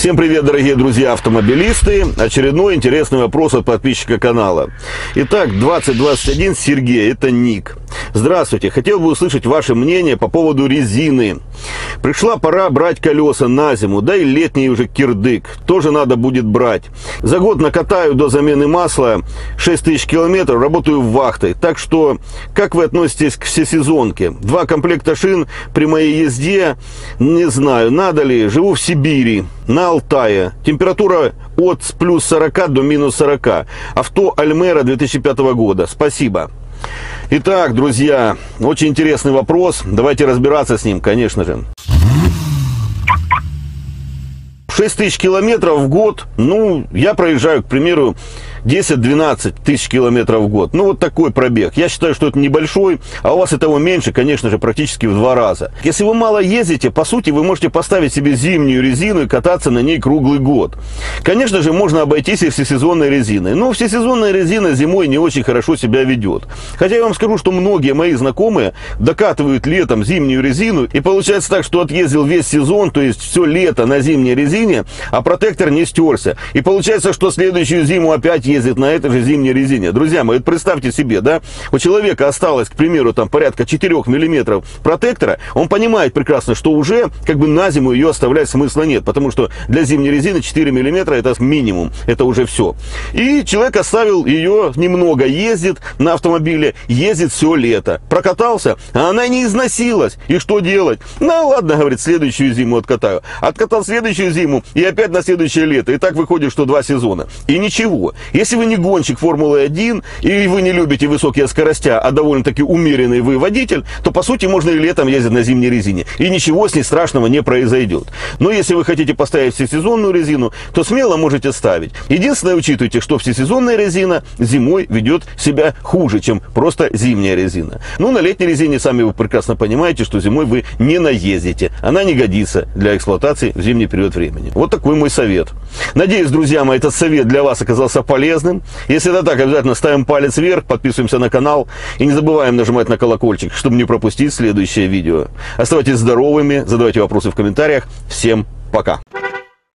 Всем привет, дорогие друзья автомобилисты. Очередной интересный вопрос от подписчика канала. Итак, 2021 Сергей, это ник. Здравствуйте, хотел бы услышать ваше мнение по поводу резины. Пришла пора брать колеса на зиму, да и летний уже кирдык. Тоже надо будет брать. За год накатаю до замены масла 6 тысяч километров, работаю в вахтой. Так что, как вы относитесь к всесезонке? Два комплекта шин при моей езде, не знаю, надо ли. Живу в Сибири, на Алтае. Температура от плюс 40 до минус 40. Авто Альмера 2005 года. Спасибо. Итак, друзья, очень интересный вопрос. Давайте разбираться с ним, конечно же. 6 тысяч километров в год, ну, я проезжаю, к примеру, 10-12 тысяч километров в год. Ну, вот такой пробег. Я считаю, что это небольшой, а у вас этого меньше, конечно же, практически в два раза. Если вы мало ездите, по сути, вы можете поставить себе зимнюю резину и кататься на ней круглый год. Конечно же, можно обойтись и всесезонной резиной. Но всесезонная резина зимой не очень хорошо себя ведет. Хотя я вам скажу, что многие мои знакомые докатывают летом зимнюю резину, и получается так, что отъездил весь сезон, то есть все лето на зимней резине, а протектор не стерся. И получается, что следующую зиму опять ездит на этой же зимней резине. Друзья мои, представьте себе, да, у человека осталось, к примеру, там порядка 4 миллиметров протектора, он понимает прекрасно, что уже как бы на зиму ее оставлять смысла нет, потому что для зимней резины 4 миллиметра это минимум, это уже все. И человек оставил ее немного, ездит на автомобиле, ездит все лето, прокатался, а она не износилась. И что делать? Ну ладно, говорит, следующую зиму откатаю. Откатал следующую зиму и опять на следующее лето. И так выходит, что два сезона. И ничего. Если вы не гонщик Формулы-1, и вы не любите высокие скоростя, а довольно-таки умеренный вы водитель, то, по сути, можно и летом ездить на зимней резине. И ничего с ней страшного не произойдет. Но если вы хотите поставить всесезонную резину, то смело можете ставить. Единственное, учитывайте, что всесезонная резина зимой ведет себя хуже, чем просто зимняя резина. Ну, на летней резине, сами вы прекрасно понимаете, что зимой вы не наездите. Она не годится для эксплуатации в зимний период времени. Вот такой мой совет. Надеюсь, друзья мои, этот совет для вас оказался полезным. Если это так, обязательно ставим палец вверх, подписываемся на канал и не забываем нажимать на колокольчик, чтобы не пропустить следующее видео. Оставайтесь здоровыми, задавайте вопросы в комментариях. Всем пока!